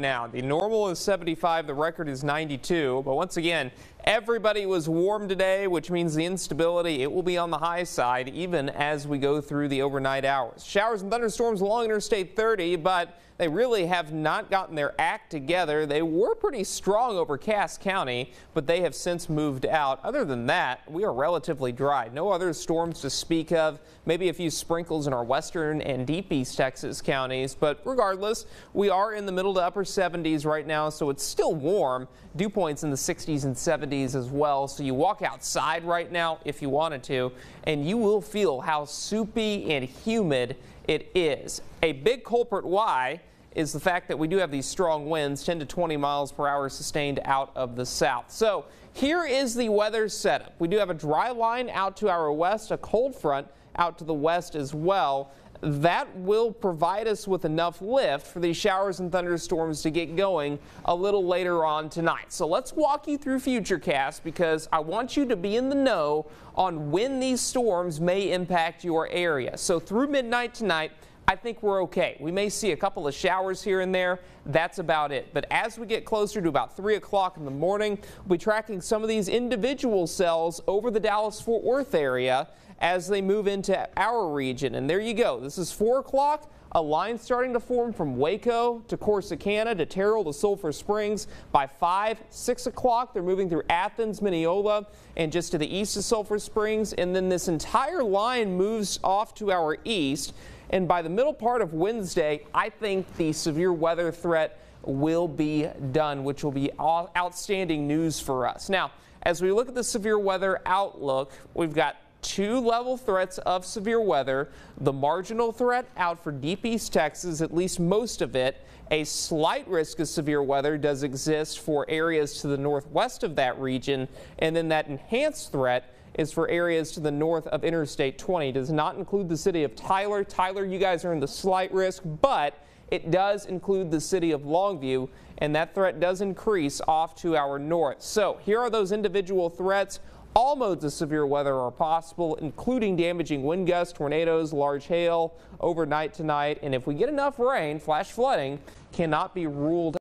now. The normal is 75, the record is 92. But once again, everybody was warm today, which means the instability, it will be on the high side even as we go through the overnight hours. Showers and thunderstorms along Interstate 30, but they really have not gotten their act together. They were pretty strong over Cass County, but they have since moved out. Other than that, we are relatively dry. No other storms to speak of. Maybe a few sprinkles in our western and deep east Texas counties, but regardless, we are in the middle to upper 70s right now, so it's still warm. Dew points in the 60s and 70s as well. So you walk outside right now if you wanted to, and you will feel how soupy and humid it is. A big culprit why is the fact that we do have these strong winds, 10 to 20 miles per hour sustained out of the south. So here is the weather setup. We do have a dry line out to our west, a cold front out to the west as well. That will provide us with enough lift for these showers and thunderstorms to get going a little later on tonight. So let's walk you through Futurecast because I want you to be in the know on when these storms may impact your area. So through midnight tonight, I think we're okay. We may see a couple of showers here and there. That's about it. But as we get closer to about 3 o'clock in the morning, we'll be tracking some of these individual cells over the Dallas-Fort Worth area as they move into our region. And there you go. This is 4 o'clock. A line starting to form from Waco to Corsicana to Terrell to Sulphur Springs. By 5, 6 o'clock, they're moving through Athens, Mineola, and just to the east of Sulphur Springs. And then this entire line moves off to our east. And by the middle part of Wednesday, I think the severe weather threat will be done, which will be outstanding news for us. Now, as we look at the severe weather outlook, we've got two level threats of severe weather. The marginal threat out for deep east Texas, at least most of it. A slight risk of severe weather does exist for areas to the northwest of that region. And then that enhanced threat is for areas to the north of Interstate 20. It does not include the city of Tyler. Tyler, you guys are in the slight risk, but it does include the city of Longview, and that threat does increase off to our north. So here are those individual threats. All modes of severe weather are possible, including damaging wind gusts, tornadoes, large hail overnight tonight. And if we get enough rain, flash flooding cannot be ruled